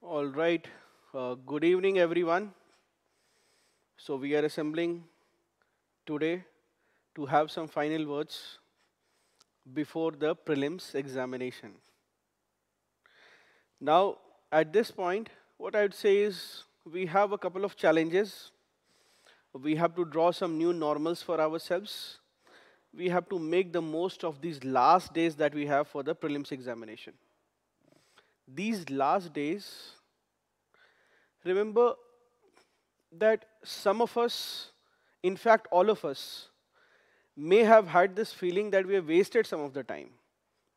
All right. Uh, good evening, everyone. So we are assembling today to have some final words before the prelims examination. Now, at this point, what I would say is we have a couple of challenges. We have to draw some new normals for ourselves. We have to make the most of these last days that we have for the prelims examination. These last days, remember that some of us, in fact, all of us, may have had this feeling that we have wasted some of the time.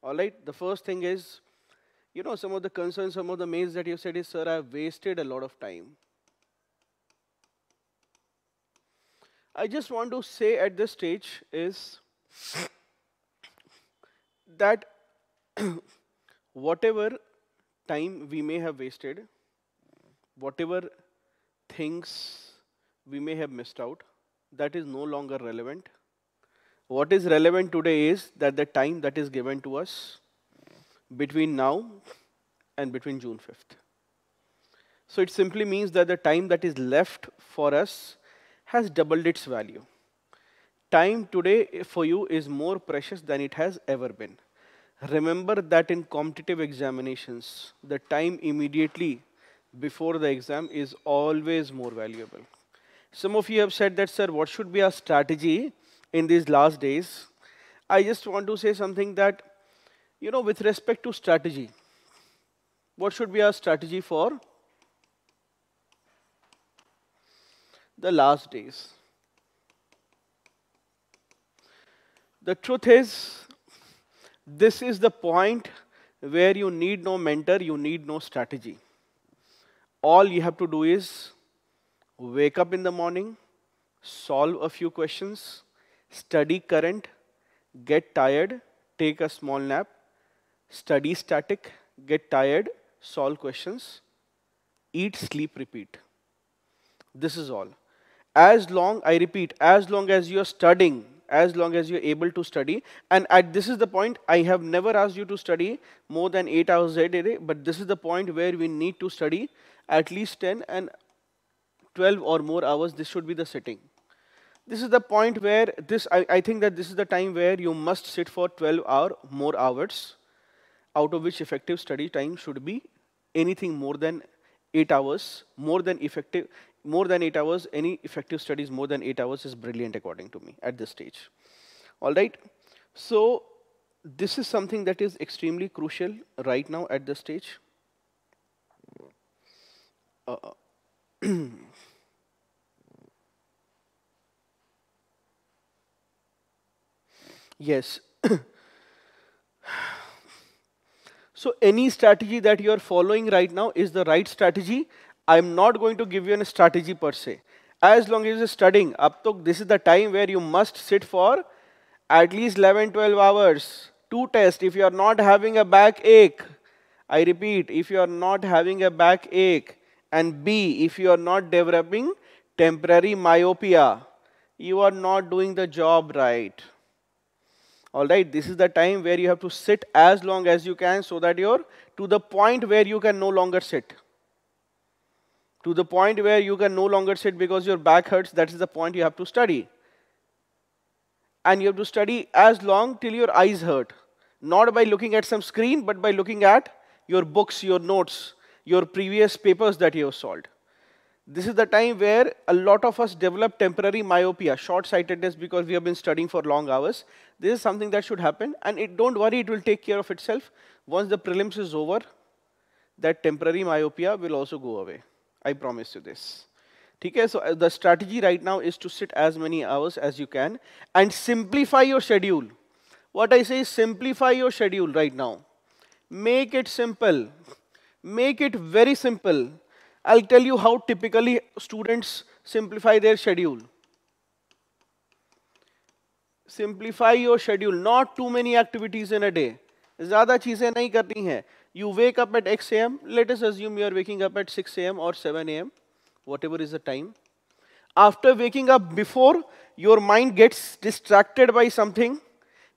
All right, the first thing is, you know, some of the concerns, some of the mails that you said is, sir, I've wasted a lot of time. I just want to say at this stage is that whatever time we may have wasted, whatever things we may have missed out, that is no longer relevant. What is relevant today is that the time that is given to us between now and between June 5th. So it simply means that the time that is left for us has doubled its value. Time today for you is more precious than it has ever been. Remember that in competitive examinations, the time immediately before the exam is always more valuable. Some of you have said that, sir, what should be our strategy in these last days? I just want to say something that, you know, with respect to strategy, what should be our strategy for the last days? The truth is, this is the point where you need no mentor, you need no strategy all you have to do is wake up in the morning, solve a few questions, study current, get tired, take a small nap, study static, get tired, solve questions, eat, sleep, repeat. This is all. As long, I repeat, as long as you're studying, as long as you're able to study, and at this is the point, I have never asked you to study more than 8 hours a day, but this is the point where we need to study at least 10 and 12 or more hours, this should be the sitting. This is the point where this, I, I think that this is the time where you must sit for 12 or more hours, out of which effective study time should be anything more than 8 hours, more than effective, more than 8 hours, any effective studies more than 8 hours is brilliant according to me at this stage. All right. So this is something that is extremely crucial right now at this stage. Uh, yes. so any strategy that you are following right now is the right strategy. I'm not going to give you a strategy per se. As long as you're studying, up to this is the time where you must sit for at least 11, 12 hours to test if you are not having a backache. I repeat, if you are not having a backache, and B, if you are not developing temporary myopia, you are not doing the job right. All right, this is the time where you have to sit as long as you can so that you're to the point where you can no longer sit. To the point where you can no longer sit because your back hurts, that is the point you have to study. And you have to study as long till your eyes hurt. Not by looking at some screen, but by looking at your books, your notes, your previous papers that you have solved. This is the time where a lot of us develop temporary myopia, short-sightedness because we have been studying for long hours. This is something that should happen and it, don't worry, it will take care of itself. Once the prelims is over, that temporary myopia will also go away. I promise you this. Okay, so uh, the strategy right now is to sit as many hours as you can and simplify your schedule. What I say is simplify your schedule right now. Make it simple. Make it very simple. I'll tell you how typically students simplify their schedule Simplify your schedule. Not too many activities in a day. ज़्यादा चीज़ें नहीं करनी है. You wake up at X a.m. Let us assume you are waking up at 6 a.m. or 7 a.m. whatever is the time. After waking up, before your mind gets distracted by something,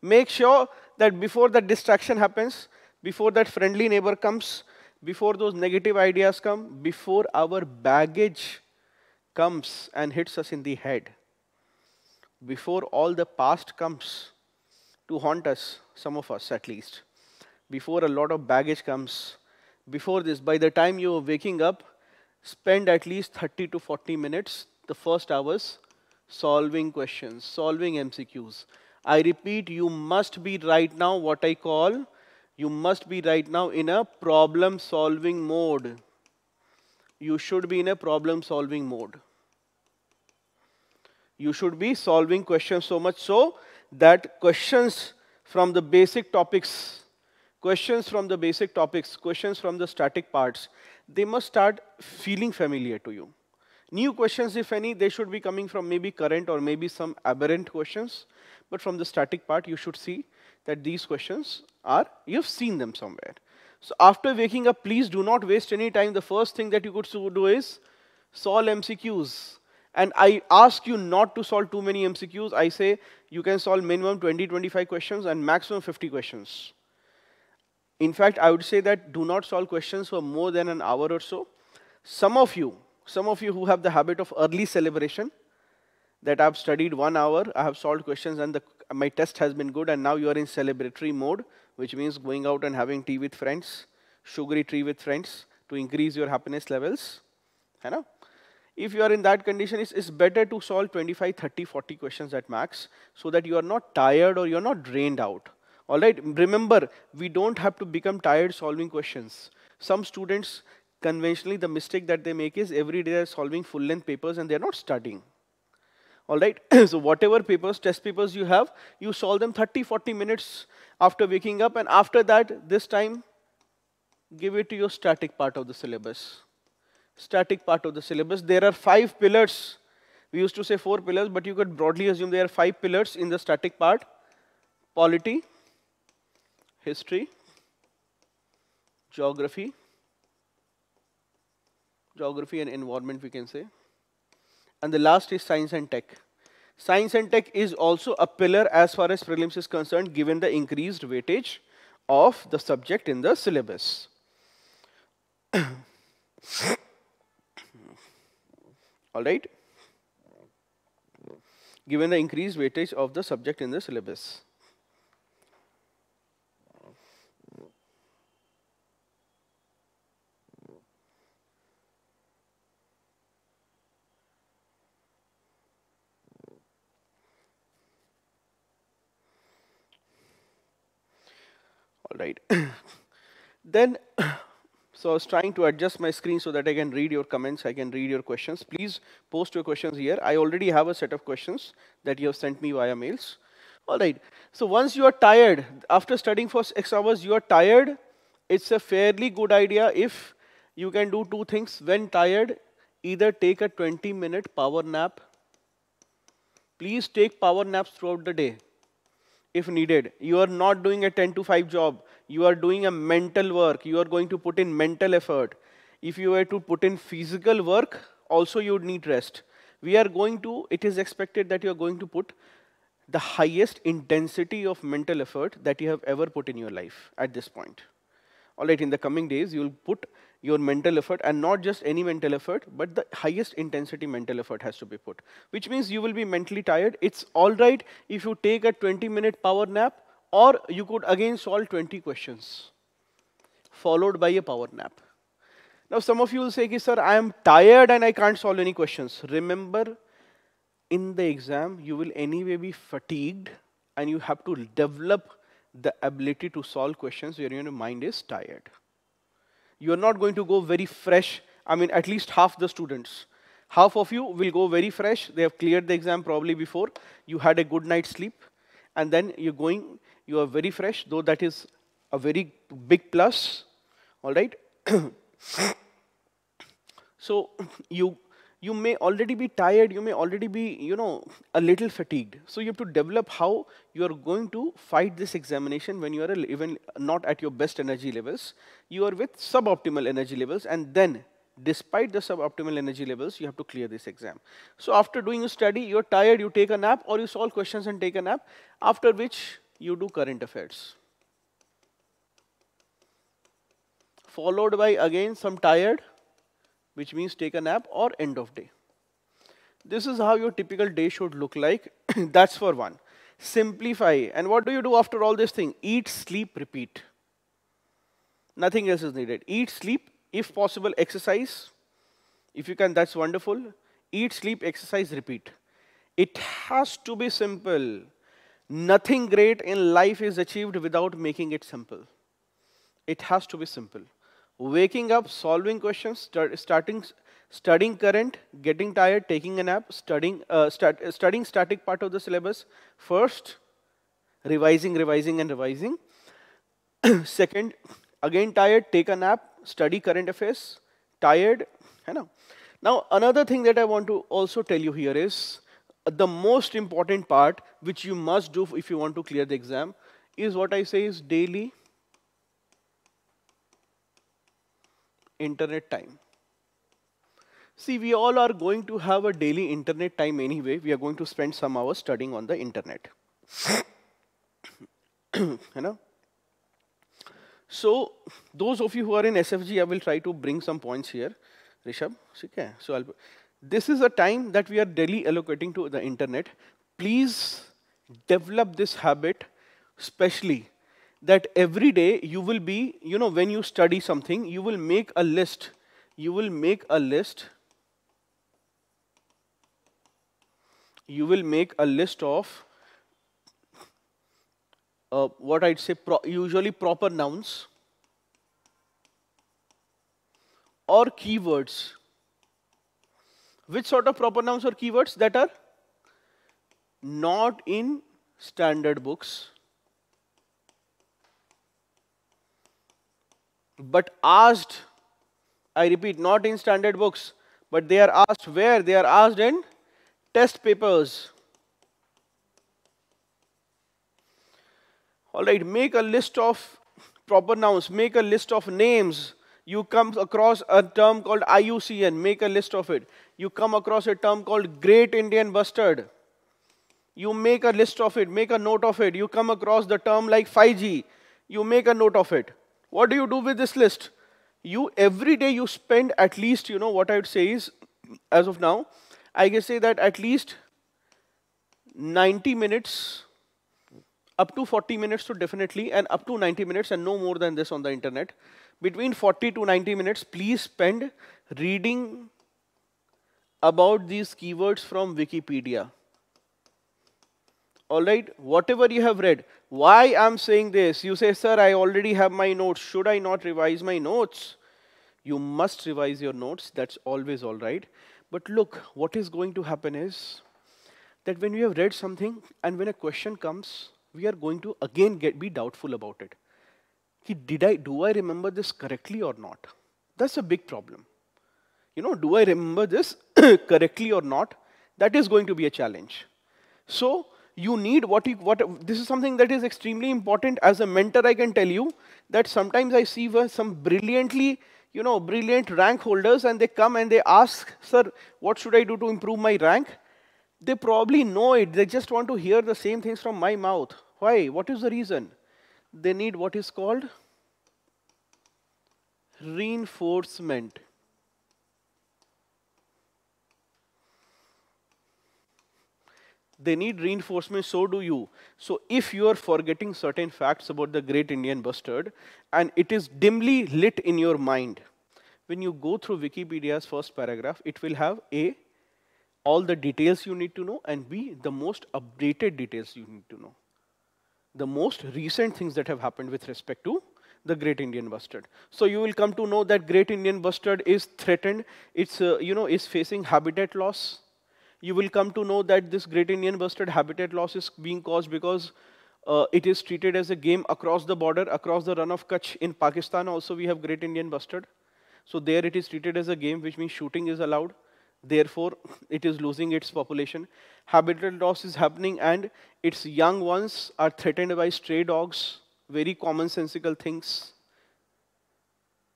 make sure that before that distraction happens, before that friendly neighbor comes, before those negative ideas come, before our baggage comes and hits us in the head, before all the past comes to haunt us, some of us at least, before a lot of baggage comes, before this, by the time you're waking up, spend at least 30 to 40 minutes, the first hours, solving questions, solving MCQs. I repeat, you must be right now what I call you must be right now in a problem solving mode. You should be in a problem solving mode. You should be solving questions so much so that questions from the basic topics, questions from the basic topics, questions from the static parts, they must start feeling familiar to you. New questions, if any, they should be coming from maybe current or maybe some aberrant questions. But from the static part, you should see that these questions are, you've seen them somewhere. So after waking up, please do not waste any time. The first thing that you could do is solve MCQs. And I ask you not to solve too many MCQs. I say you can solve minimum 20, 25 questions and maximum 50 questions. In fact, I would say that do not solve questions for more than an hour or so. Some of you, some of you who have the habit of early celebration, that I've studied one hour, I have solved questions and the my test has been good and now you are in celebratory mode, which means going out and having tea with friends, sugary tea with friends to increase your happiness levels. You know? If you are in that condition, it's, it's better to solve 25, 30, 40 questions at max so that you are not tired or you're not drained out. All right, remember, we don't have to become tired solving questions. Some students, conventionally, the mistake that they make is every day they're solving full-length papers and they're not studying. All right, so whatever papers, test papers you have, you solve them 30, 40 minutes after waking up, and after that, this time, give it to your static part of the syllabus. Static part of the syllabus. There are five pillars. We used to say four pillars, but you could broadly assume there are five pillars in the static part. Polity, history, geography, geography and environment we can say, and the last is science and tech. Science and tech is also a pillar as far as prelims is concerned given the increased weightage of the subject in the syllabus. All right? Given the increased weightage of the subject in the syllabus. All right. then, so I was trying to adjust my screen so that I can read your comments, I can read your questions. Please post your questions here. I already have a set of questions that you have sent me via mails. All right. So once you are tired, after studying for six hours, you are tired, it's a fairly good idea if you can do two things. When tired, either take a 20 minute power nap. Please take power naps throughout the day if needed. You are not doing a 10 to 5 job. You are doing a mental work. You are going to put in mental effort. If you were to put in physical work, also you would need rest. We are going to, it is expected that you are going to put the highest intensity of mental effort that you have ever put in your life at this point. All right, in the coming days, you will put your mental effort and not just any mental effort, but the highest intensity mental effort has to be put, which means you will be mentally tired. It's all right if you take a 20 minute power nap or you could again solve 20 questions followed by a power nap. Now some of you will say, sir, I am tired and I can't solve any questions. Remember, in the exam, you will anyway be fatigued and you have to develop the ability to solve questions where your mind is tired you're not going to go very fresh. I mean, at least half the students. Half of you will go very fresh. They have cleared the exam probably before. You had a good night's sleep. And then you're going, you are very fresh, though that is a very big plus. All right? so you you may already be tired, you may already be, you know, a little fatigued. So you have to develop how you are going to fight this examination when you are even not at your best energy levels. You are with suboptimal energy levels and then despite the suboptimal energy levels, you have to clear this exam. So after doing a study, you're tired, you take a nap, or you solve questions and take a nap, after which you do current affairs. Followed by again some tired, which means take a nap or end of day. This is how your typical day should look like. That's for one. Simplify. And what do you do after all this thing? Eat, sleep, repeat. Nothing else is needed. Eat, sleep, if possible, exercise. If you can, that's wonderful. Eat, sleep, exercise, repeat. It has to be simple. Nothing great in life is achieved without making it simple. It has to be simple. Waking up, solving questions, start, starting, studying current, getting tired, taking a nap, studying, uh, studying static part of the syllabus first, revising, revising, and revising. Second, again tired, take a nap, study current affairs, tired, you know. Now, another thing that I want to also tell you here is the most important part, which you must do if you want to clear the exam, is what I say is daily internet time. See, we all are going to have a daily internet time anyway. We are going to spend some hours studying on the internet. you know? So, those of you who are in SFG, I will try to bring some points here. Rishabh, okay. So, I'll, this is a time that we are daily allocating to the internet. Please develop this habit, especially that every day you will be, you know, when you study something, you will make a list. You will make a list. You will make a list of uh, what I'd say pro usually proper nouns or keywords. Which sort of proper nouns or keywords that are not in standard books but asked, I repeat, not in standard books, but they are asked where? They are asked in test papers. All right, make a list of proper nouns, make a list of names. You come across a term called IUCN, make a list of it. You come across a term called Great Indian Bustard. You make a list of it, make a note of it. You come across the term like 5G, you make a note of it. What do you do with this list? You every day you spend at least, you know, what I would say is, as of now, I can say that at least 90 minutes, up to 40 minutes to definitely, and up to 90 minutes, and no more than this on the internet. Between 40 to 90 minutes, please spend reading about these keywords from Wikipedia all right, whatever you have read, why I'm saying this, you say, sir, I already have my notes. Should I not revise my notes? You must revise your notes. That's always all right. But look, what is going to happen is that when we have read something and when a question comes, we are going to again get be doubtful about it. Did I do I remember this correctly or not? That's a big problem. You know, do I remember this correctly or not? That is going to be a challenge. So you need what you, what, this is something that is extremely important. As a mentor, I can tell you that sometimes I see some brilliantly, you know, brilliant rank holders and they come and they ask, sir, what should I do to improve my rank? They probably know it. They just want to hear the same things from my mouth. Why? What is the reason? They need what is called reinforcement. They need reinforcement, so do you. So if you are forgetting certain facts about the great Indian bustard, and it is dimly lit in your mind, when you go through Wikipedia's first paragraph, it will have A, all the details you need to know, and B, the most updated details you need to know. The most recent things that have happened with respect to the great Indian bustard. So you will come to know that great Indian bustard is threatened. It's, uh, you know, is facing habitat loss you will come to know that this great Indian bustard habitat loss is being caused because uh, it is treated as a game across the border, across the Rann of Kutch. In Pakistan also we have great Indian bustard. So there it is treated as a game, which means shooting is allowed. Therefore, it is losing its population. Habitat loss is happening and its young ones are threatened by stray dogs, very commonsensical things.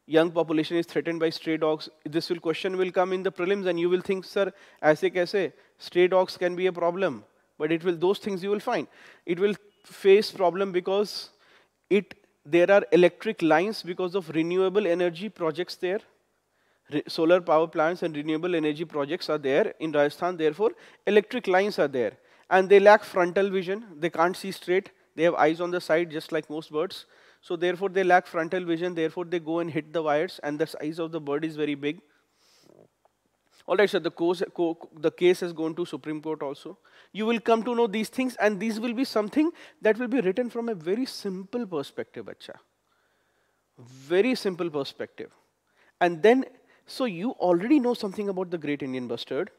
Young population is threatened by stray dogs. This will question will come in the prelims and you will think, sir, aise kaise, stray dogs can be a problem. But it will, those things you will find. It will face problem because it, there are electric lines because of renewable energy projects there. Re solar power plants and renewable energy projects are there in Rajasthan. Therefore, electric lines are there. And they lack frontal vision. They can't see straight. They have eyes on the side just like most birds. So therefore they lack frontal vision, therefore they go and hit the wires and the size of the bird is very big. Alright, so the, course, the case has gone to Supreme Court also. You will come to know these things and these will be something that will be written from a very simple perspective, bacha. Very simple perspective. And then, so you already know something about the great Indian bustard.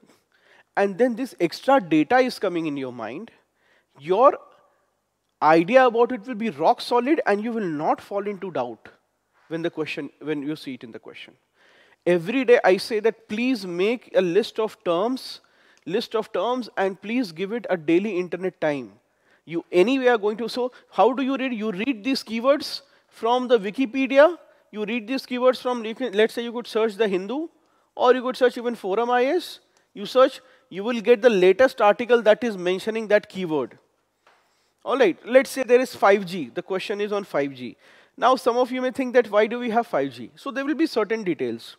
And then this extra data is coming in your mind. Your idea about it will be rock solid and you will not fall into doubt when the question when you see it in the question. Every day i say that please make a list of terms list of terms and please give it a daily internet time. You anyway are going to so how do you read? You read these keywords from the wikipedia you read these keywords from let's say you could search the hindu or you could search even Forum IAS you search you will get the latest article that is mentioning that keyword all right, let's say there is 5G. The question is on 5G. Now, some of you may think that why do we have 5G? So there will be certain details.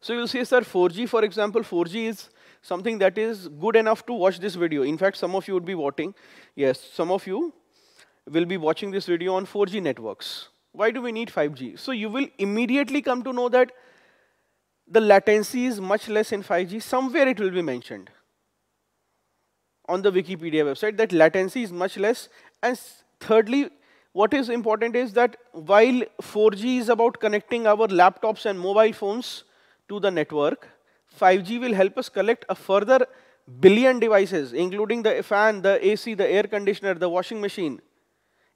So you'll say, sir, 4G, for example, 4G is something that is good enough to watch this video. In fact, some of you would be watching. Yes, some of you will be watching this video on 4G networks. Why do we need 5G? So you will immediately come to know that the latency is much less in 5G. Somewhere it will be mentioned on the Wikipedia website that latency is much less. And thirdly, what is important is that while 4G is about connecting our laptops and mobile phones to the network, 5G will help us collect a further billion devices, including the fan, the AC, the air conditioner, the washing machine.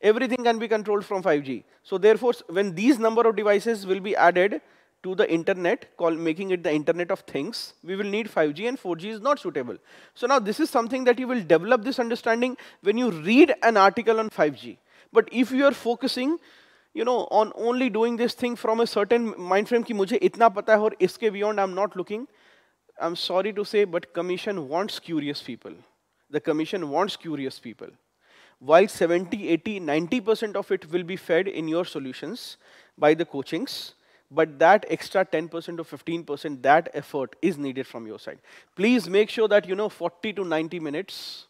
Everything can be controlled from 5G. So therefore, when these number of devices will be added, to the internet, call, making it the internet of things, we will need 5G and 4G is not suitable. So now this is something that you will develop this understanding when you read an article on 5G. But if you are focusing, you know, on only doing this thing from a certain mind frame ki mujhe itna pata hai aur iske beyond I'm not looking, I'm sorry to say, but commission wants curious people. The commission wants curious people. While 70, 80, 90% of it will be fed in your solutions by the coachings, but that extra 10% or 15%, that effort is needed from your side. Please make sure that you know 40 to 90 minutes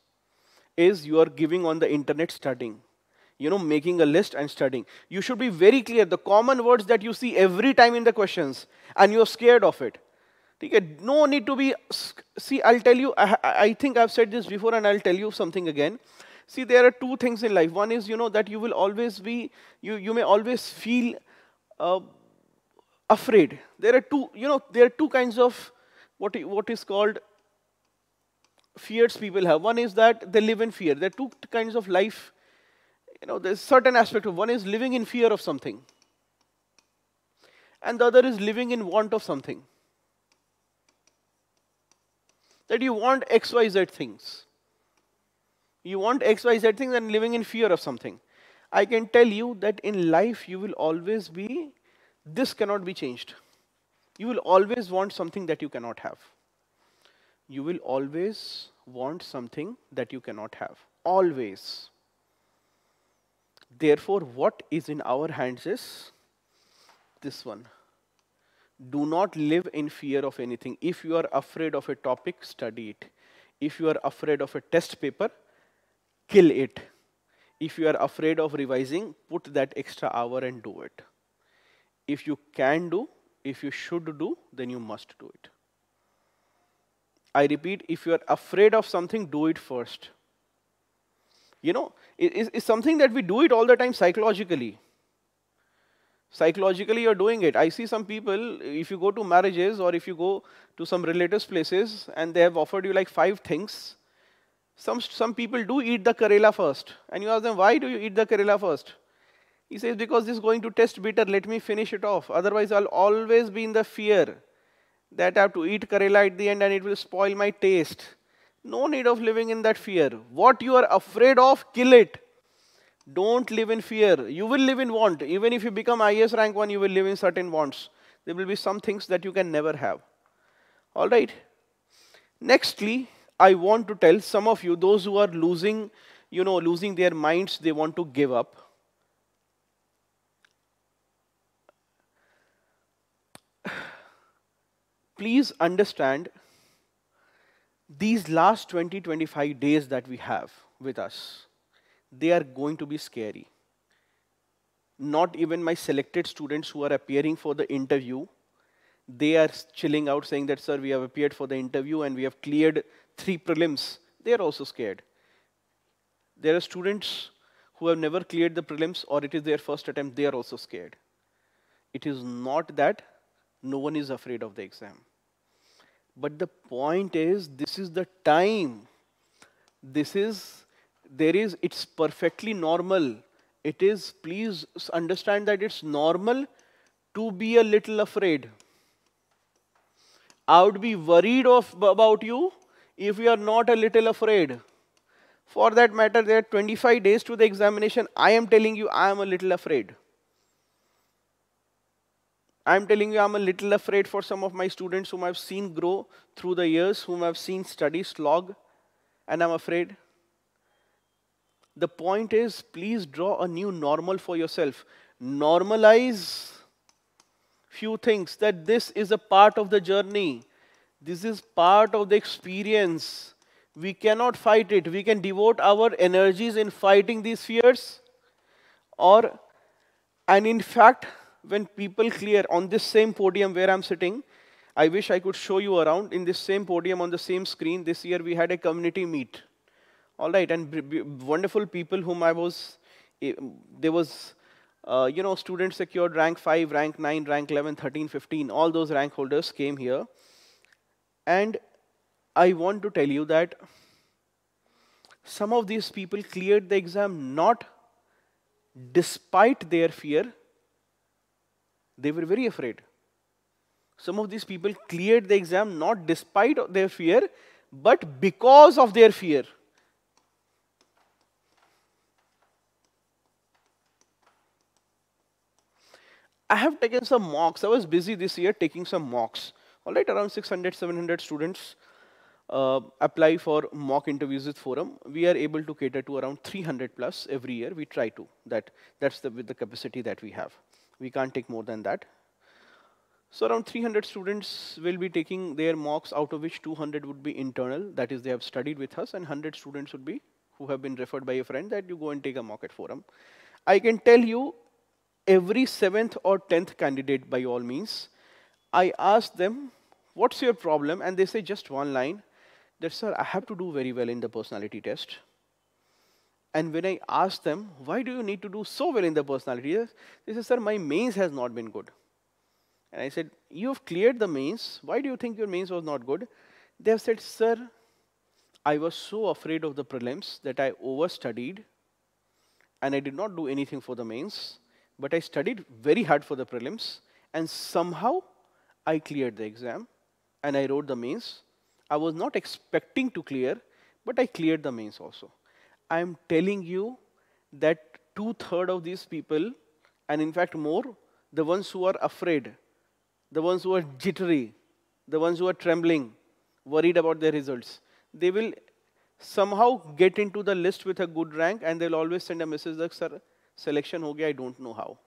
is you are giving on the internet studying. You know, making a list and studying. You should be very clear. The common words that you see every time in the questions, and you're scared of it. Okay, no need to be. See, I'll tell you. I, I think I've said this before, and I'll tell you something again. See, there are two things in life. One is, you know, that you will always be. You you may always feel. Uh, afraid. There are two, you know, there are two kinds of what, what is called fears people have. One is that they live in fear. There are two kinds of life. You know, there's certain aspect of one is living in fear of something. And the other is living in want of something. That you want XYZ things. You want XYZ things and living in fear of something. I can tell you that in life you will always be this cannot be changed. You will always want something that you cannot have. You will always want something that you cannot have. Always. Therefore, what is in our hands is this one. Do not live in fear of anything. If you are afraid of a topic, study it. If you are afraid of a test paper, kill it. If you are afraid of revising, put that extra hour and do it if you can do, if you should do, then you must do it. I repeat, if you are afraid of something, do it first. You know, it, it's something that we do it all the time psychologically. Psychologically, you're doing it. I see some people, if you go to marriages or if you go to some relatives' places and they have offered you like five things, some, some people do eat the Karela first. And you ask them, why do you eat the Karela first? He says, because this is going to test bitter, let me finish it off. Otherwise, I'll always be in the fear that I have to eat Karela at the end and it will spoil my taste. No need of living in that fear. What you are afraid of, kill it. Don't live in fear. You will live in want. Even if you become IAS rank 1, you will live in certain wants. There will be some things that you can never have. All right. Nextly, I want to tell some of you, those who are losing, you know, losing their minds, they want to give up. Please understand these last 20, 25 days that we have with us they are going to be scary. Not even my selected students who are appearing for the interview, they are chilling out saying that, sir, we have appeared for the interview and we have cleared three prelims. They are also scared. There are students who have never cleared the prelims or it is their first attempt, they are also scared. It is not that no one is afraid of the exam. But the point is, this is the time. This is there is, it's perfectly normal. It is, please understand that it's normal to be a little afraid. I would be worried of, about you if you are not a little afraid. For that matter, there are 25 days to the examination. I am telling you, I am a little afraid. I am telling you, I'm a little afraid for some of my students whom I've seen grow through the years, whom I've seen study slog, and I'm afraid. The point is, please draw a new normal for yourself. Normalize few things that this is a part of the journey. This is part of the experience. We cannot fight it. We can devote our energies in fighting these fears. Or, and in fact, when people clear on this same podium where I'm sitting, I wish I could show you around in this same podium on the same screen. This year we had a community meet. All right, and wonderful people whom I was, eh, there was, uh, you know, students secured rank 5, rank 9, rank 11, 13, 15, all those rank holders came here. And I want to tell you that some of these people cleared the exam not despite their fear, they were very afraid. Some of these people cleared the exam not despite their fear, but because of their fear. I have taken some mocks. I was busy this year taking some mocks. All right, around 600, 700 students uh, apply for mock interviews with Forum. We are able to cater to around 300 plus every year. We try to. That that's the with the capacity that we have. We can't take more than that. So around 300 students will be taking their mocks, out of which 200 would be internal. That is, they have studied with us, and 100 students would be who have been referred by a friend that you go and take a mock at Forum. I can tell you every seventh or tenth candidate by all means, I ask them, what's your problem? And they say just one line, that sir, I have to do very well in the personality test. And when I asked them, why do you need to do so well in the personality test? They said, sir, my mains has not been good. And I said, you have cleared the mains. Why do you think your mains was not good? They have said, sir, I was so afraid of the prelims that I overstudied and I did not do anything for the mains but I studied very hard for the prelims, and somehow I cleared the exam and I wrote the mains. I was not expecting to clear, but I cleared the mains also. I am telling you that two thirds of these people, and in fact more, the ones who are afraid, the ones who are jittery, the ones who are trembling, worried about their results, they will somehow get into the list with a good rank and they'll always send a message like, sir, selection ho gaya, I don't know how.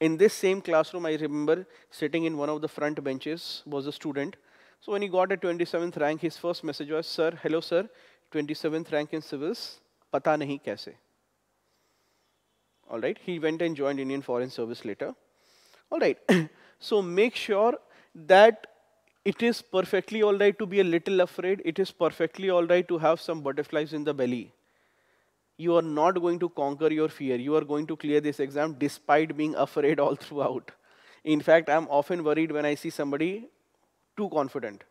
In this same classroom, I remember sitting in one of the front benches was a student. So when he got a 27th rank, his first message was, sir, hello sir, 27th rank in civils, पता नहीं कैसे। All right he went and joined Indian Foreign Service letter all right so make sure that it is perfectly all right to be a little afraid it is perfectly all right to have some butterflies in the belly you are not going to conquer your fear you are going to clear this exam despite being afraid all throughout in fact I am often worried when I see somebody too confident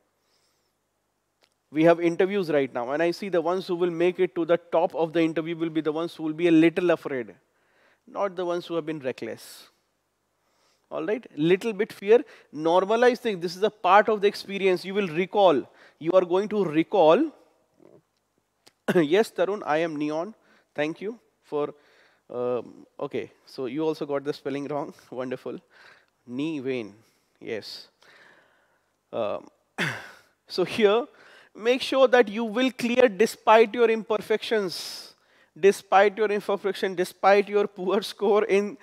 We have interviews right now, and I see the ones who will make it to the top of the interview will be the ones who will be a little afraid, not the ones who have been reckless. All right, little bit fear, normalize things. This is a part of the experience. You will recall. You are going to recall. yes, Tarun, I am neon. Thank you for Um, okay, so you also got the spelling wrong. Wonderful. Knee vein. Yes. Um, so here, make sure that you will clear despite your imperfections, despite your imperfection, despite your poor score in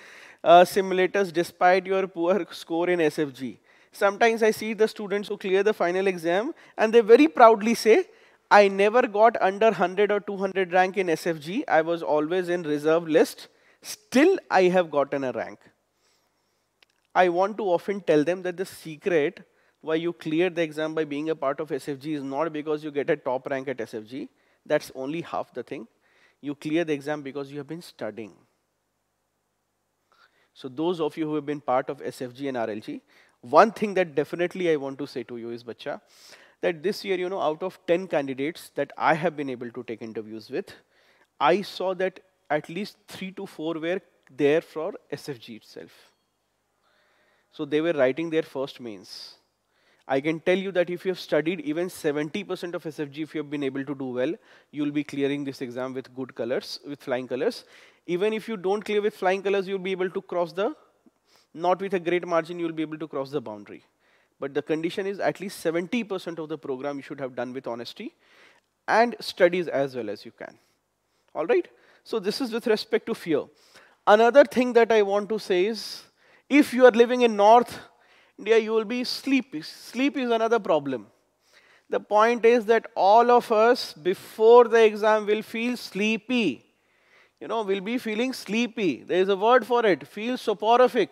uh, simulators, despite your poor score in SFG. Sometimes I see the students who clear the final exam and they very proudly say, I never got under 100 or 200 rank in SFG. I was always in reserve list. Still, I have gotten a rank. I want to often tell them that the secret why you clear the exam by being a part of SFG is not because you get a top rank at SFG. That's only half the thing. You clear the exam because you have been studying. So those of you who have been part of SFG and RLG, one thing that definitely I want to say to you is, bacha, that this year, you know, out of 10 candidates that I have been able to take interviews with, I saw that at least three to four were there for SFG itself. So they were writing their first mains. I can tell you that if you have studied even 70% of SFG, if you have been able to do well, you will be clearing this exam with good colors, with flying colors. Even if you don't clear with flying colors, you'll be able to cross the, not with a great margin, you'll be able to cross the boundary. But the condition is at least 70% of the program you should have done with honesty and studies as well as you can. All right? So this is with respect to fear. Another thing that I want to say is, if you are living in North India, you will be sleepy. Sleep is another problem. The point is that all of us, before the exam, will feel sleepy. You know, we'll be feeling sleepy. There is a word for it, feel soporific.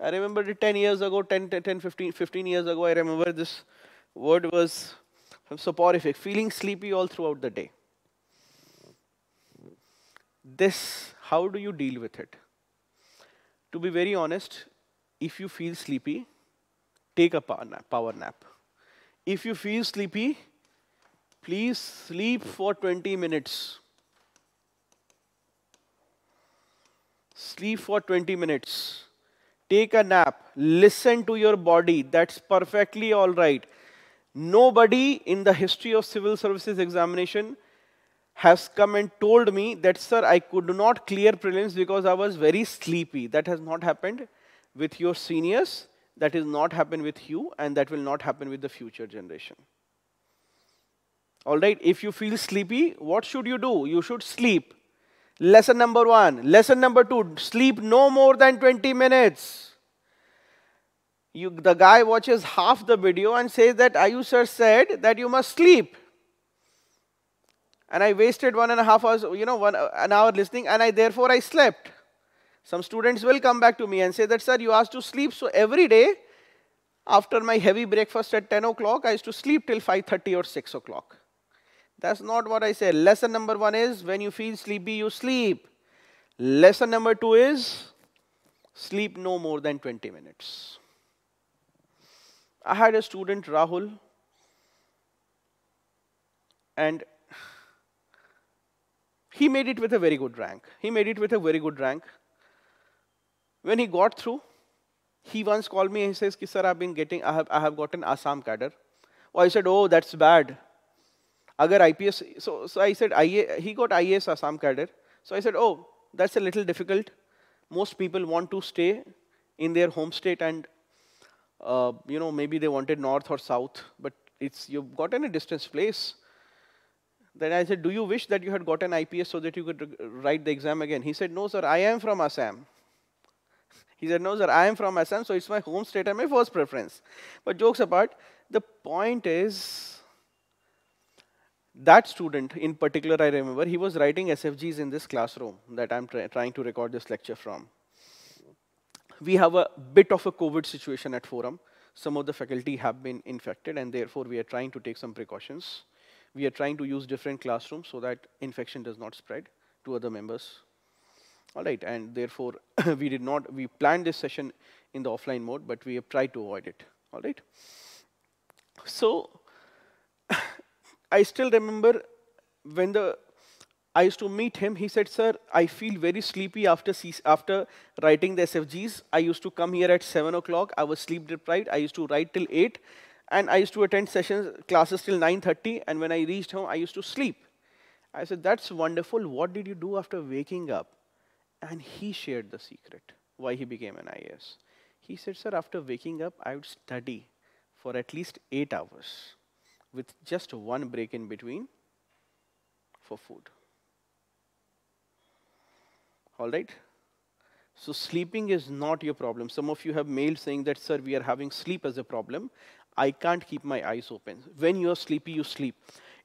I remember it 10 years ago, 10, 10 15, 15 years ago, I remember this word was soporific, feeling sleepy all throughout the day. This, how do you deal with it? To be very honest, if you feel sleepy, take a power nap. If you feel sleepy, please sleep for 20 minutes. Sleep for 20 minutes. Take a nap. Listen to your body. That's perfectly all right. Nobody in the history of civil services examination has come and told me that, sir, I could not clear prelims because I was very sleepy. That has not happened with your seniors, that is not happen with you, and that will not happen with the future generation. All right, if you feel sleepy, what should you do? You should sleep. Lesson number one. Lesson number two, sleep no more than 20 minutes. You, the guy watches half the video and says that Ayush sir said that you must sleep. And I wasted one and a half hours, you know, one, an hour listening, and I therefore I slept. Some students will come back to me and say that, sir, you asked to sleep. So every day, after my heavy breakfast at 10 o'clock, I used to sleep till 5.30 or 6 o'clock. That's not what I say. Lesson number one is, when you feel sleepy, you sleep. Lesson number two is, sleep no more than 20 minutes. I had a student, Rahul, and he made it with a very good rank. He made it with a very good rank. When he got through, he once called me and he says, Sir, I've been getting, I have, I have gotten Assam cadre. I said, oh, that's bad. Agar IPS, so, so I said, IA, he got IAS Assam cadre. So I said, oh, that's a little difficult. Most people want to stay in their home state and, uh, you know, maybe they wanted north or south, but it's, you've gotten a distance place. Then I said, do you wish that you had gotten IPS so that you could write the exam again? He said, no, sir, I am from Assam. He said, no, sir, I am from Assam, so it's my home state and my first preference. But jokes apart, the point is, that student in particular, I remember, he was writing SFGs in this classroom that I'm trying to record this lecture from. We have a bit of a COVID situation at Forum. Some of the faculty have been infected, and therefore we are trying to take some precautions. We are trying to use different classrooms so that infection does not spread to other members all right, and therefore we did not, we planned this session in the offline mode, but we have tried to avoid it. All right. So I still remember when the I used to meet him. He said, "Sir, I feel very sleepy after after writing the SFGs. I used to come here at seven o'clock. I was sleep deprived. I used to write till eight, and I used to attend sessions classes till 9:30. And when I reached home, I used to sleep. I said, That's wonderful. What did you do after waking up? And he shared the secret why he became an IAS. He said, Sir, after waking up, I would study for at least eight hours with just one break in between for food. All right? So, sleeping is not your problem. Some of you have mailed saying that, Sir, we are having sleep as a problem. I can't keep my eyes open. When you are sleepy, you sleep.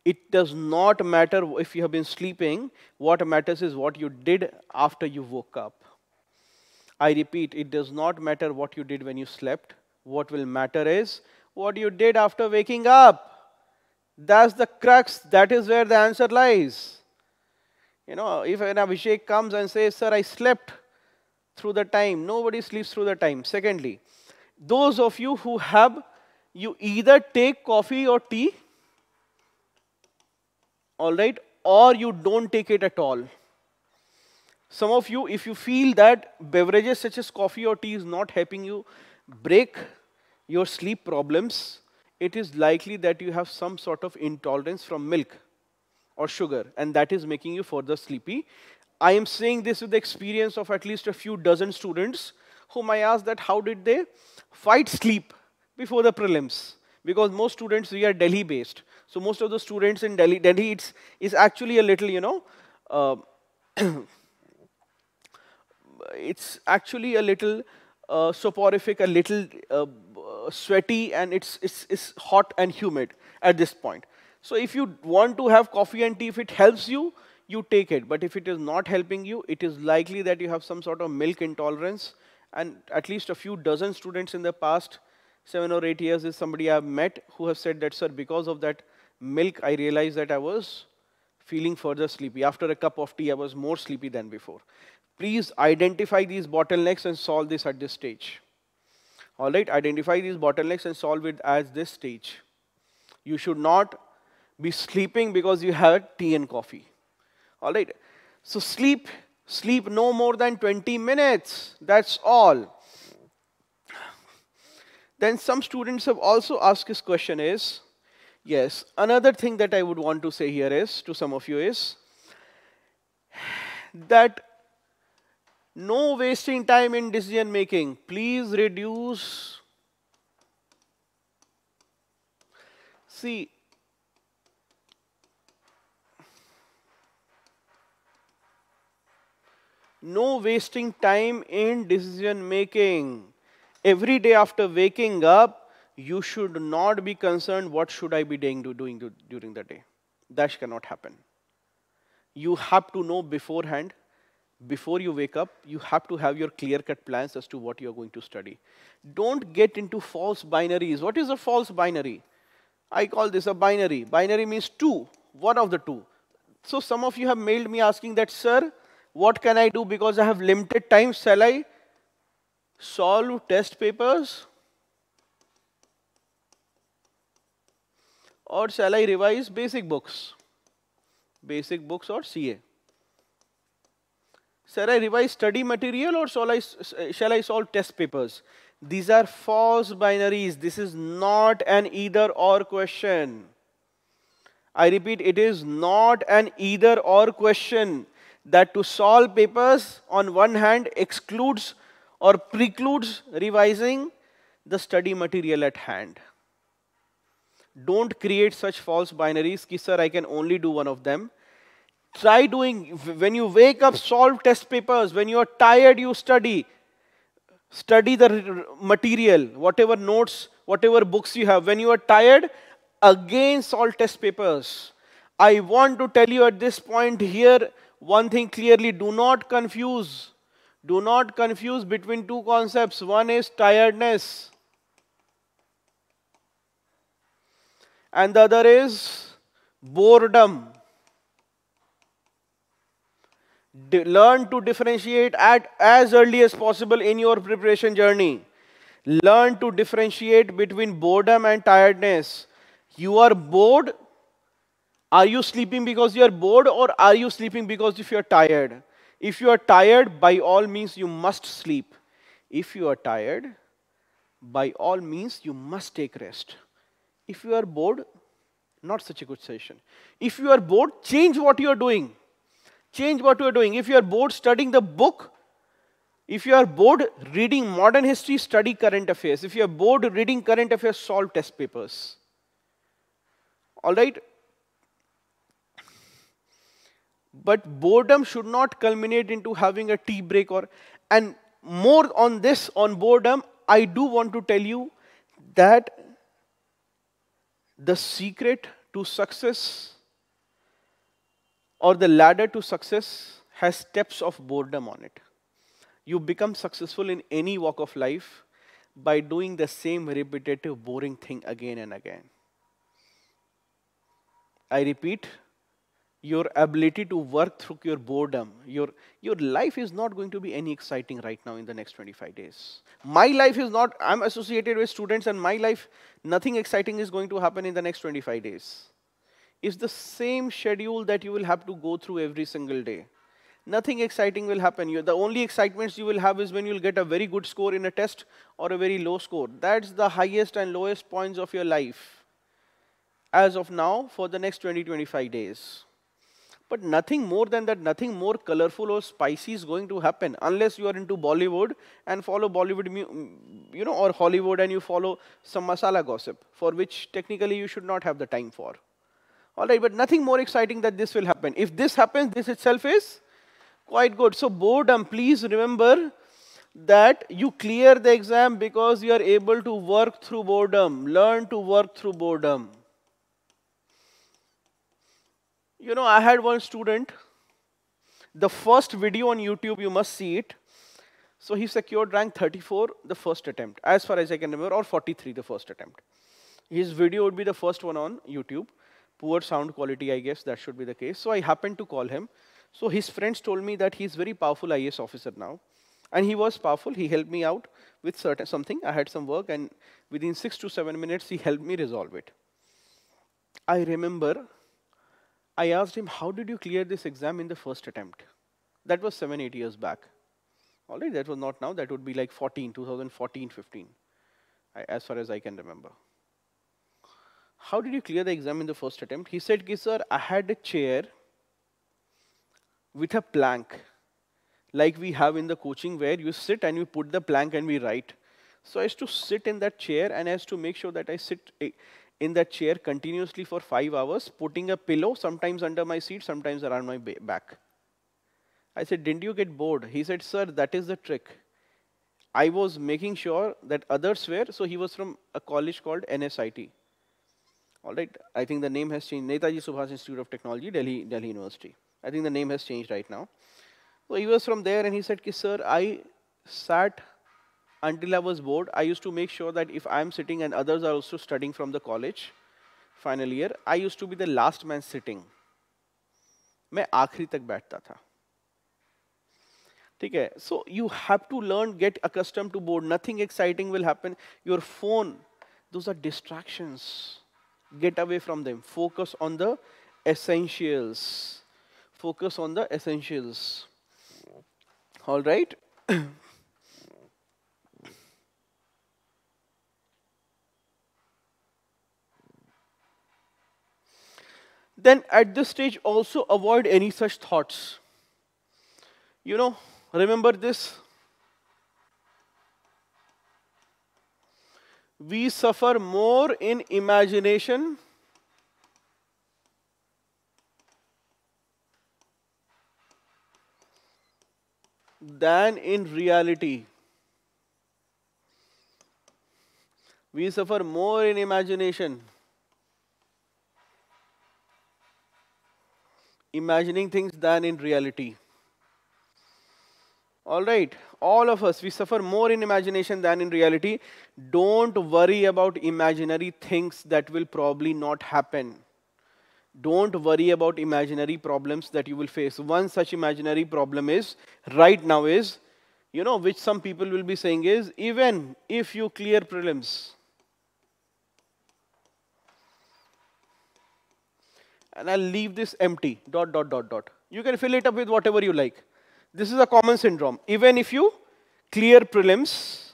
It does not matter if you have been sleeping. What matters is what you did after you woke up. I repeat, it does not matter what you did when you slept. What will matter is what you did after waking up. That's the crux. That is where the answer lies. You know, if an Abhishek comes and says, Sir, I slept through the time, nobody sleeps through the time. Secondly, those of you who have, you either take coffee or tea, all right, or you don't take it at all. Some of you, if you feel that beverages such as coffee or tea is not helping you break your sleep problems, it is likely that you have some sort of intolerance from milk or sugar, and that is making you further sleepy. I am saying this with the experience of at least a few dozen students whom I asked that how did they fight sleep before the prelims? Because most students, we are Delhi based. So most of the students in Delhi, Delhi it's, is actually a little, you know, uh, it's actually a little uh, soporific, a little uh, sweaty, and it's, it's, it's hot and humid at this point. So if you want to have coffee and tea, if it helps you, you take it. But if it is not helping you, it is likely that you have some sort of milk intolerance. And at least a few dozen students in the past seven or eight years is somebody I've met who have said that, sir, because of that milk, I realized that I was feeling further sleepy. After a cup of tea, I was more sleepy than before. Please identify these bottlenecks and solve this at this stage. All right, identify these bottlenecks and solve it at this stage. You should not be sleeping because you had tea and coffee. All right, so sleep, sleep no more than 20 minutes. That's all. Then some students have also asked this question is, yes, another thing that I would want to say here is, to some of you is, that no wasting time in decision making. Please reduce. See, no wasting time in decision making. Every day after waking up, you should not be concerned what should I be doing, doing during the day. That cannot happen. You have to know beforehand before you wake up, you have to have your clear cut plans as to what you're going to study. Don't get into false binaries. What is a false binary? I call this a binary. Binary means two, one of the two. So some of you have mailed me asking that, sir, what can I do because I have limited time? Shall I solve test papers? Or shall I revise basic books? Basic books or CA? Shall I revise study material or shall I, shall I solve test papers? These are false binaries. This is not an either or question. I repeat, it is not an either or question that to solve papers on one hand excludes or precludes revising the study material at hand. Don't create such false binaries, ki sir, I can only do one of them. Try doing, when you wake up, solve test papers. When you are tired, you study. Study the material, whatever notes, whatever books you have. When you are tired, again solve test papers. I want to tell you at this point here one thing clearly do not confuse. Do not confuse between two concepts. One is tiredness, and the other is boredom learn to differentiate at as early as possible in your preparation journey. Learn to differentiate between boredom and tiredness. You are bored. Are you sleeping because you are bored or are you sleeping because if you are tired? If you are tired, by all means you must sleep. If you are tired, by all means you must take rest. If you are bored, not such a good suggestion. If you are bored, change what you are doing. Change what you are doing. If you are bored studying the book, if you are bored reading modern history, study current affairs. If you are bored reading current affairs, solve test papers. All right? But boredom should not culminate into having a tea break or and more on this on boredom, I do want to tell you that the secret to success or the ladder to success has steps of boredom on it. You become successful in any walk of life by doing the same repetitive, boring thing again and again. I repeat, your ability to work through your boredom, your, your life is not going to be any exciting right now in the next 25 days. My life is not, I'm associated with students and my life, nothing exciting is going to happen in the next 25 days. It's the same schedule that you will have to go through every single day. Nothing exciting will happen. You, the only excitements you will have is when you'll get a very good score in a test or a very low score. That's the highest and lowest points of your life as of now for the next 20-25 days. But nothing more than that, nothing more colorful or spicy is going to happen unless you are into Bollywood and follow Bollywood, you know, or Hollywood and you follow some masala gossip, for which technically you should not have the time for. All right, but nothing more exciting that this will happen. If this happens, this itself is quite good. So boredom, please remember that you clear the exam because you are able to work through boredom. Learn to work through boredom. You know, I had one student, the first video on YouTube, you must see it. So he secured rank 34 the first attempt, as far as I can remember, or 43 the first attempt. His video would be the first one on YouTube. Poor sound quality, I guess that should be the case. So I happened to call him. So his friends told me that he's very powerful IS officer now. And he was powerful. He helped me out with certain something. I had some work, and within six to seven minutes, he helped me resolve it. I remember I asked him, How did you clear this exam in the first attempt? That was seven, eight years back. Right, that was not now. That would be like 14, 2014, 15, as far as I can remember. How did you clear the exam in the first attempt? He said, Sir, I had a chair with a plank like we have in the coaching where you sit and you put the plank and we write. So I used to sit in that chair and I used to make sure that I sit eh, in that chair continuously for five hours, putting a pillow sometimes under my seat, sometimes around my back. I said, Didn't you get bored? He said, Sir, that is the trick. I was making sure that others were, so he was from a college called NSIT. All right, I think the name has changed. Netaji Subhas Institute of Technology, Delhi, Delhi University. I think the name has changed right now. So he was from there and he said, Sir, I sat until I was bored. I used to make sure that if I'm sitting and others are also studying from the college, final year, I used to be the last man sitting. मैं आखिरी तक बैठता था ठीक है so you have to learn get accustom to bored nothing exciting will happen your phone those are distractions get away from them focus on the essentials focus on the essentials. All right? then at this stage also avoid any such thoughts. You know, remember this. We suffer more in imagination than in reality. We suffer more in imagination. Imagining things than in reality. All right, all of us, we suffer more in imagination than in reality. Don't worry about imaginary things that will probably not happen don't worry about imaginary problems that you will face. One such imaginary problem is, right now is, you know, which some people will be saying is, even if you clear prelims, and I'll leave this empty, dot, dot, dot, dot. You can fill it up with whatever you like. This is a common syndrome. Even if you clear prelims,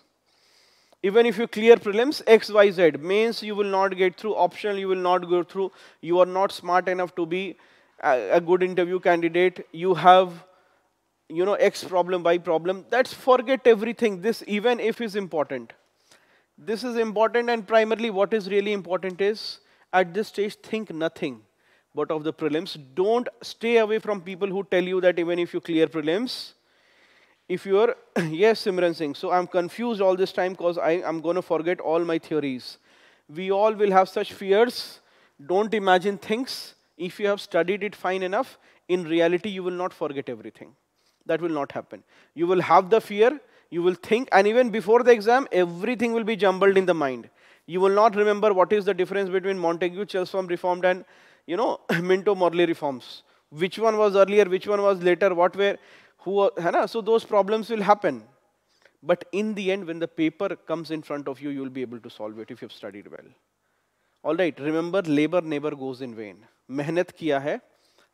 even if you clear prelims, X, Y, Z, mains you will not get through, optional you will not go through, you are not smart enough to be a, a good interview candidate, you have, you know, X problem, Y problem, that's forget everything. This even if is important. This is important and primarily what is really important is, at this stage, think nothing but of the prelims. Don't stay away from people who tell you that even if you clear prelims, if you're, yes, Simran Singh, so I'm confused all this time because I'm going to forget all my theories. We all will have such fears. Don't imagine things. If you have studied it fine enough, in reality, you will not forget everything. That will not happen. You will have the fear, you will think, and even before the exam, everything will be jumbled in the mind. You will not remember what is the difference between Montagu, Chelmsford Reformed, and you know, Minto Morley reforms. Which one was earlier, which one was later, what were who are, so those problems will happen. But in the end, when the paper comes in front of you, you will be able to solve it if you've studied well. All right, remember, labor never goes in vain. Mehnat kiya hai,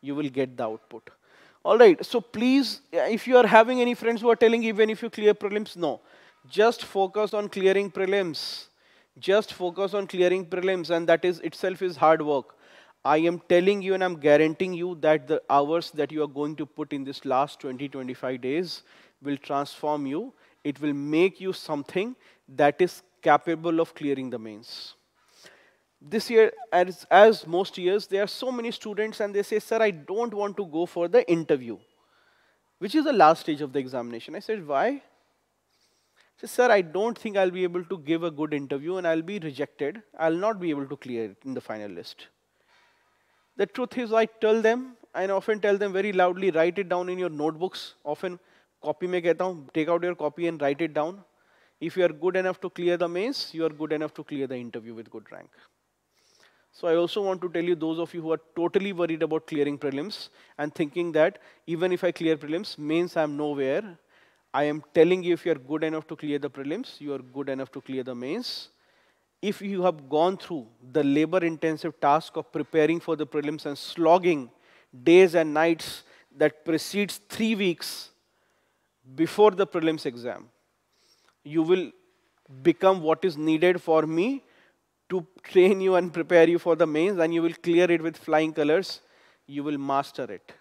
you will get the output. All right, so please, uh, if you are having any friends who are telling even if you clear prelims, no. Just focus on clearing prelims. Just focus on clearing prelims, and that is itself is hard work. I am telling you and I'm guaranteeing you that the hours that you are going to put in this last 20, 25 days will transform you. It will make you something that is capable of clearing the mains. This year, as, as most years, there are so many students and they say, sir, I don't want to go for the interview, which is the last stage of the examination. I said, why? Said, sir, I don't think I'll be able to give a good interview and I'll be rejected. I'll not be able to clear it in the final list. The truth is, I tell them, and often tell them very loudly, write it down in your notebooks. Often, copy me. kehta hun, take out your copy and write it down. If you are good enough to clear the mains, you are good enough to clear the interview with good rank. So I also want to tell you, those of you who are totally worried about clearing prelims and thinking that even if I clear prelims, mains I'm nowhere, I am telling you if you are good enough to clear the prelims, you are good enough to clear the mains if you have gone through the labor intensive task of preparing for the prelims and slogging days and nights that precedes three weeks before the prelims exam, you will become what is needed for me to train you and prepare you for the mains and you will clear it with flying colors. You will master it.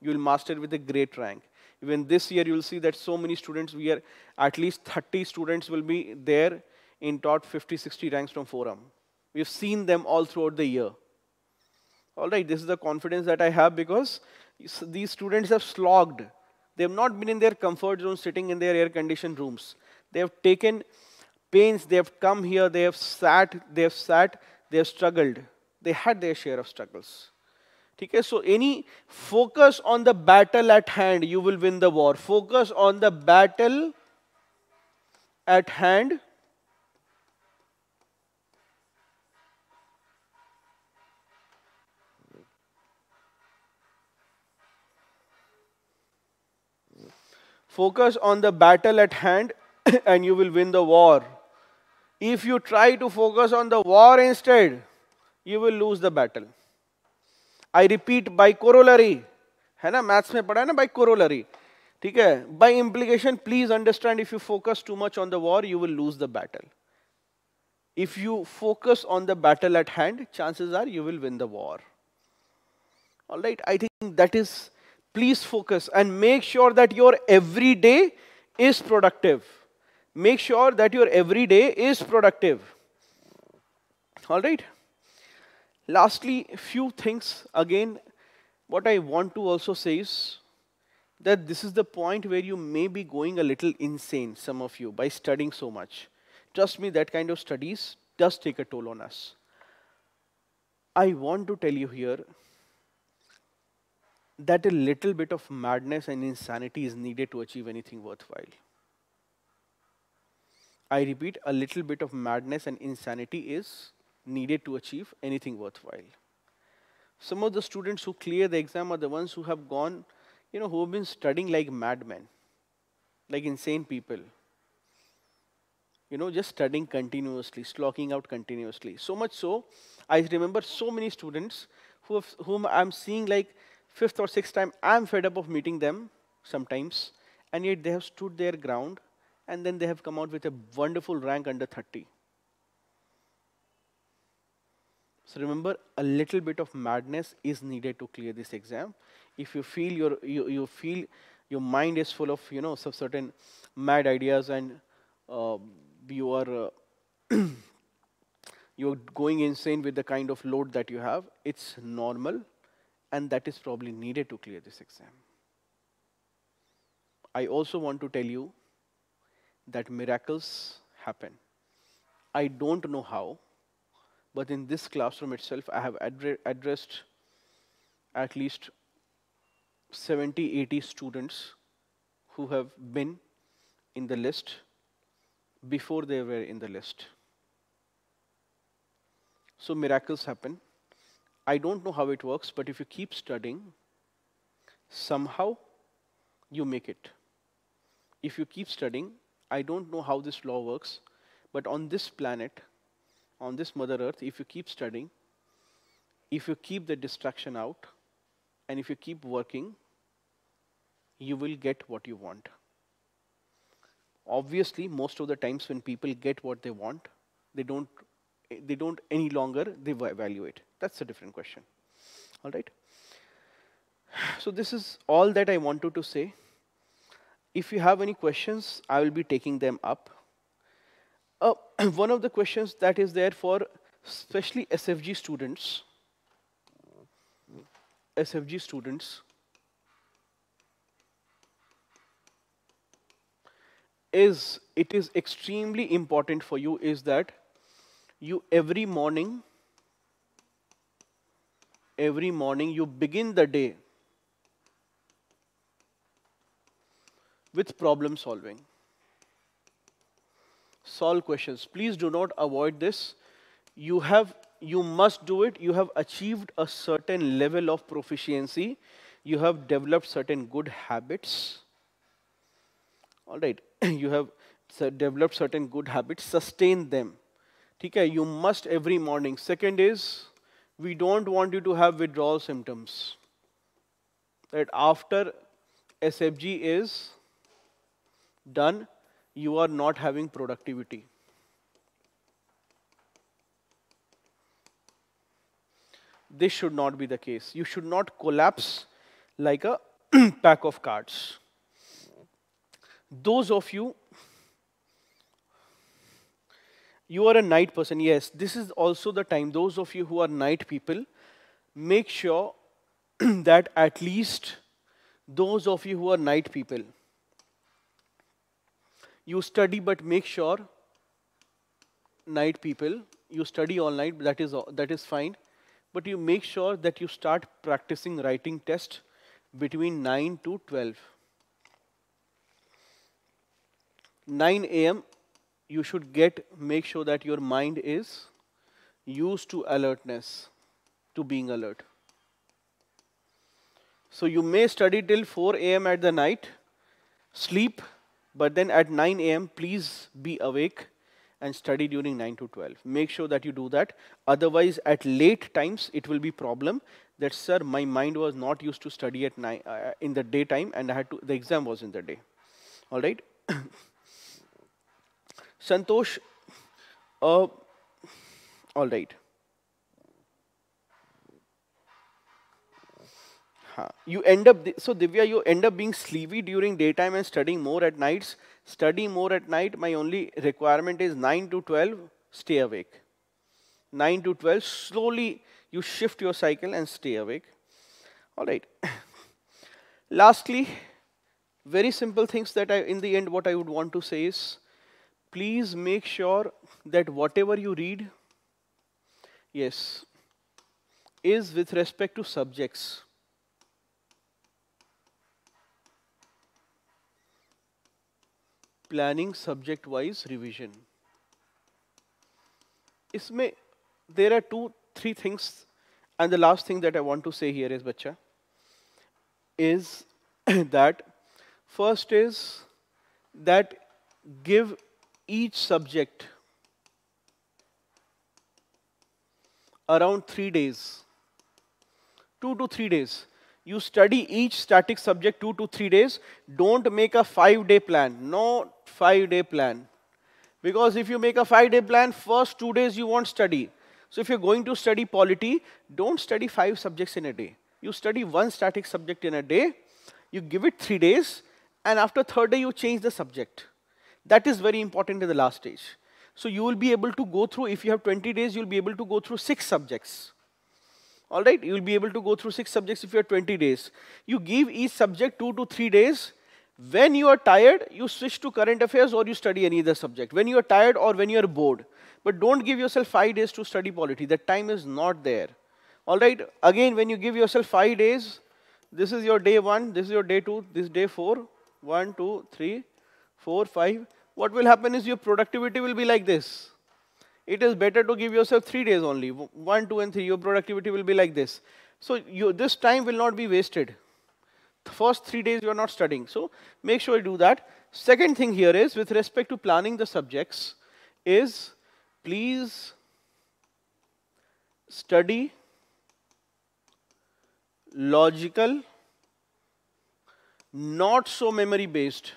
You will master it with a great rank. Even this year, you will see that so many students, we are at least 30 students will be there in top 50, 60 ranks from forum. We've seen them all throughout the year. All right, this is the confidence that I have because these students have slogged. They have not been in their comfort zone sitting in their air-conditioned rooms. They have taken pains, they have come here, they have sat, they have sat, they have struggled. They had their share of struggles. Okay, so any focus on the battle at hand, you will win the war. Focus on the battle at hand, Focus on the battle at hand and you will win the war. If you try to focus on the war instead, you will lose the battle. I repeat by corollary. है ना maths में पढ़ा है ना by corollary. ठीक है by implication please understand if you focus too much on the war you will lose the battle if you focus on the battle at hand chances are you will win the war all right i think that is please focus and make sure that your every day is productive. Make sure that your every day is productive. All right. Lastly, few things again. What I want to also say is that this is the point where you may be going a little insane, some of you, by studying so much. Trust me, that kind of studies does take a toll on us. I want to tell you here that a little bit of madness and insanity is needed to achieve anything worthwhile. I repeat, a little bit of madness and insanity is needed to achieve anything worthwhile. Some of the students who clear the exam are the ones who have gone, you know, who have been studying like madmen, like insane people. You know, just studying continuously, slocking out continuously. So much so, I remember so many students who have, whom I'm seeing like fifth or sixth time, I'm fed up of meeting them sometimes, and yet they have stood their ground and then they have come out with a wonderful rank under 30. So remember, a little bit of madness is needed to clear this exam. If you feel your you, you feel your mind is full of you know some certain mad ideas and uh, you are uh, you're going insane with the kind of load that you have, it's normal, and that is probably needed to clear this exam. I also want to tell you that miracles happen. I don't know how, but in this classroom itself, I have addre addressed at least 70, 80 students who have been in the list before they were in the list. So miracles happen. I don't know how it works, but if you keep studying, somehow you make it. If you keep studying, I don't know how this law works, but on this planet, on this Mother Earth, if you keep studying, if you keep the distraction out, and if you keep working, you will get what you want. Obviously, most of the times when people get what they want, they don't, they don't any longer they evaluate. That's a different question. All right. So this is all that I wanted to say. If you have any questions, I will be taking them up. Uh, one of the questions that is there for especially SFG students, SFG students, is it is extremely important for you is that you every morning every morning you begin the day with problem solving. Solve questions. Please do not avoid this. You have, you must do it. You have achieved a certain level of proficiency. You have developed certain good habits. All right. you have developed certain good habits. Sustain them. Okay, you must every morning. Second is, we don't want you to have withdrawal symptoms. That after SFG is done, you are not having productivity. This should not be the case. You should not collapse like a pack of cards. Those of you, you are a night person. Yes, this is also the time. Those of you who are night people, make sure that at least those of you who are night people, you study but make sure night people you study all night that is that is fine but you make sure that you start practicing writing test between 9 to 12 9 am you should get make sure that your mind is used to alertness to being alert so you may study till 4 am at the night sleep but then at 9 a.m., please be awake and study during 9 to 12. Make sure that you do that. Otherwise, at late times, it will be problem that, sir, my mind was not used to study at night uh, in the daytime and I had to, the exam was in the day. All right. Santosh, uh, all right. You end up, so Divya, you end up being sleepy during daytime and studying more at nights. Study more at night. My only requirement is 9 to 12, stay awake. 9 to 12, slowly you shift your cycle and stay awake. All right. Lastly, very simple things that I, in the end, what I would want to say is, please make sure that whatever you read, yes, is with respect to subjects planning subject wise revision. इसमें there are two, three things, and the last thing that I want to say here is, bacha, is that first is that give each subject around three days, two to three days. You study each static subject two to three days. Don't make a five day plan. No five day plan. Because if you make a five day plan, first two days you won't study. So if you're going to study polity, don't study five subjects in a day. You study one static subject in a day, you give it three days, and after third day you change the subject. That is very important in the last stage. So you will be able to go through, if you have 20 days, you'll be able to go through six subjects. All right, you'll be able to go through six subjects if you have 20 days. You give each subject two to three days. When you are tired, you switch to current affairs or you study any other subject. When you are tired or when you are bored. But don't give yourself five days to study polity. That time is not there. All right, again, when you give yourself five days, this is your day one, this is your day two, this is day four. One, two, three, four, five. What will happen is your productivity will be like this. It is better to give yourself three days only. One, two, and three. Your productivity will be like this. So you, this time will not be wasted. The first three days you are not studying. So make sure you do that. Second thing here is with respect to planning the subjects is please study logical, not so memory based.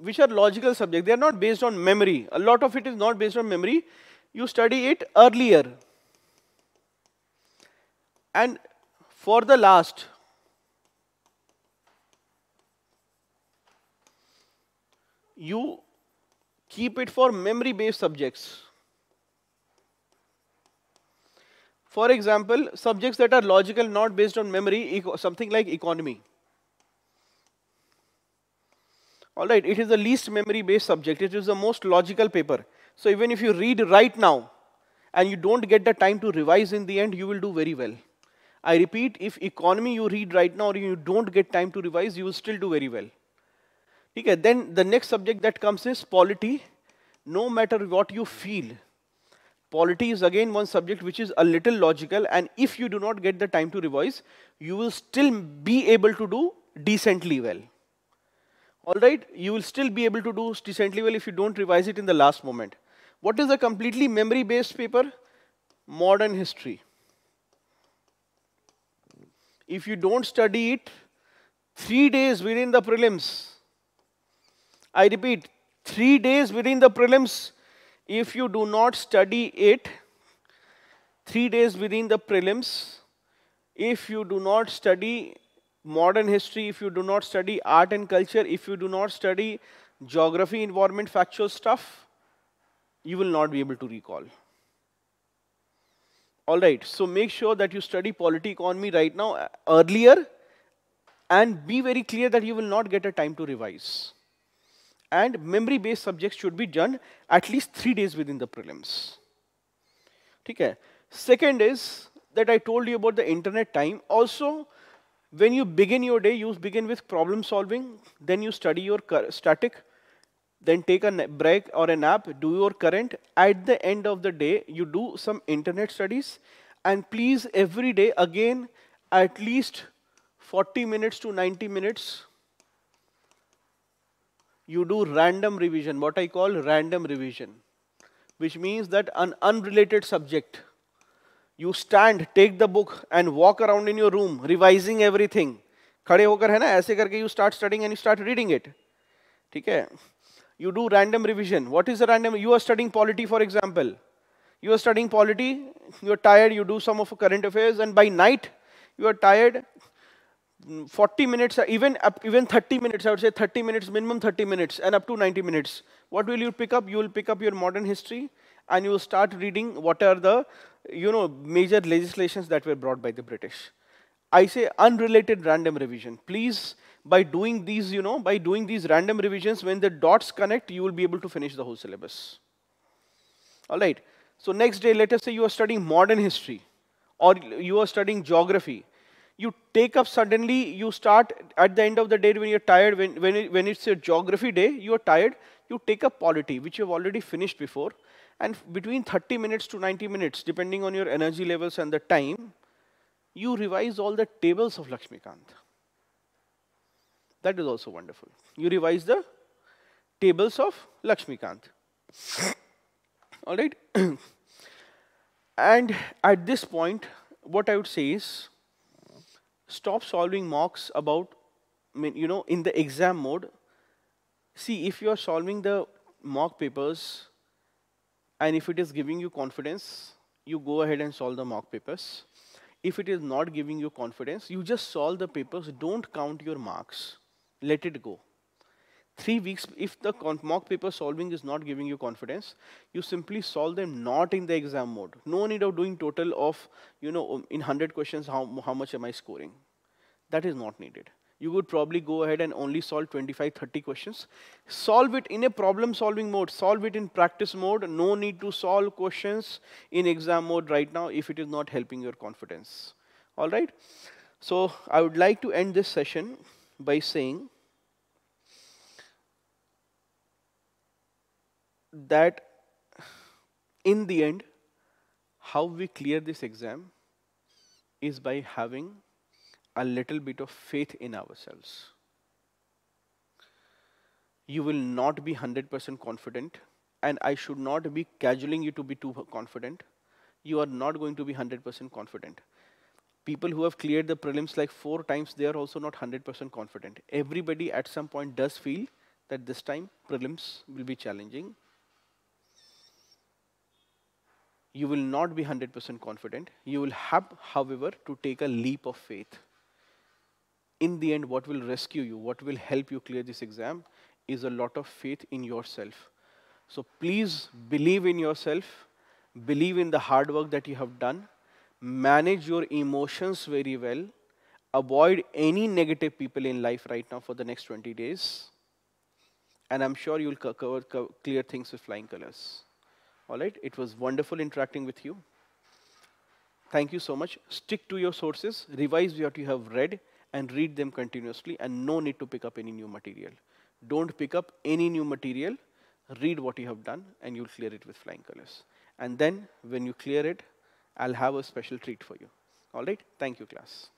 Which are logical subjects. They are not based on memory. A lot of it is not based on memory. You study it earlier. And for the last, you keep it for memory based subjects. For example, subjects that are logical, not based on memory, something like economy. All right, it is the least memory based subject. It is the most logical paper. So even if you read right now and you don't get the time to revise in the end, you will do very well. I repeat, if economy you read right now or you don't get time to revise, you will still do very well. Okay, then the next subject that comes is polity. No matter what you feel, polity is again one subject which is a little logical and if you do not get the time to revise, you will still be able to do decently well. Alright, you will still be able to do decently well if you don't revise it in the last moment. What is a completely memory based paper? Modern history. If you don't study it, three days within the prelims, I repeat, three days within the prelims, if you do not study it, three days within the prelims, if you do not study modern history, if you do not study art and culture, if you do not study geography, environment, factual stuff, you will not be able to recall. All right, so make sure that you study polity economy right now earlier and be very clear that you will not get a time to revise and memory based subjects should be done at least three days within the prelims. Okay. Second is that I told you about the internet time. Also, when you begin your day, you begin with problem solving, then you study your static, then take a break or a nap, do your current. At the end of the day, you do some internet studies, and please every day again at least 40 minutes to 90 minutes you do random revision, what I call random revision, which means that an unrelated subject, you stand, take the book and walk around in your room, revising everything. खड़े होकर है ना ऐसे करके you start studying and you start reading it. ठीक है? You do random revision. What is a random? You are studying polity, for example. You are studying polity, you are tired, you do some of current affairs, and by night you are tired, 40 minutes, even up, even 30 minutes, I would say 30 minutes, minimum 30 minutes, and up to 90 minutes. What will you pick up? You will pick up your modern history, and you start reading what are the, you know, major legislations that were brought by the British. I say unrelated random revision. Please, by doing these, you know, by doing these random revisions, when the dots connect, you will be able to finish the whole syllabus. All right. So next day, let us say you are studying modern history, or you are studying geography you take up suddenly, you start at the end of the day when you're tired, when, when, it, when it's a geography day, you're tired, you take up polity, which you've already finished before. And between 30 minutes to 90 minutes, depending on your energy levels and the time, you revise all the tables of Laxmikanth. That is also wonderful. You revise the tables of Laxmikanth. All right. and at this point, what I would say is stop solving mocks about, you know, in the exam mode. See, if you are solving the mock papers and if it is giving you confidence, you go ahead and solve the mock papers. If it is not giving you confidence, you just solve the papers. Don't count your marks. Let it go three weeks, if the mock paper solving is not giving you confidence, you simply solve them not in the exam mode. No need of doing total of, you know, in 100 questions, how, how much am I scoring? That is not needed. You would probably go ahead and only solve 25, 30 questions. Solve it in a problem solving mode. Solve it in practice mode. No need to solve questions in exam mode right now if it is not helping your confidence. All right. So I would like to end this session by saying that in the end, how we clear this exam is by having a little bit of faith in ourselves. You will not be 100% confident, and I should not be cajoling you to be too confident. You are not going to be 100% confident. People who have cleared the prelims like four times, they are also not 100% confident. Everybody at some point does feel that this time prelims will be challenging you will not be 100% confident. You will have, however, to take a leap of faith. In the end, what will rescue you, what will help you clear this exam is a lot of faith in yourself. So please believe in yourself, believe in the hard work that you have done, manage your emotions very well, avoid any negative people in life right now for the next 20 days, and I'm sure you'll cover, cover, clear things with flying colors. All right, it was wonderful interacting with you. Thank you so much. Stick to your sources, revise what you have read, and read them continuously, and no need to pick up any new material. Don't pick up any new material, read what you have done, and you'll clear it with flying colors. And then, when you clear it, I'll have a special treat for you. All right, thank you, class.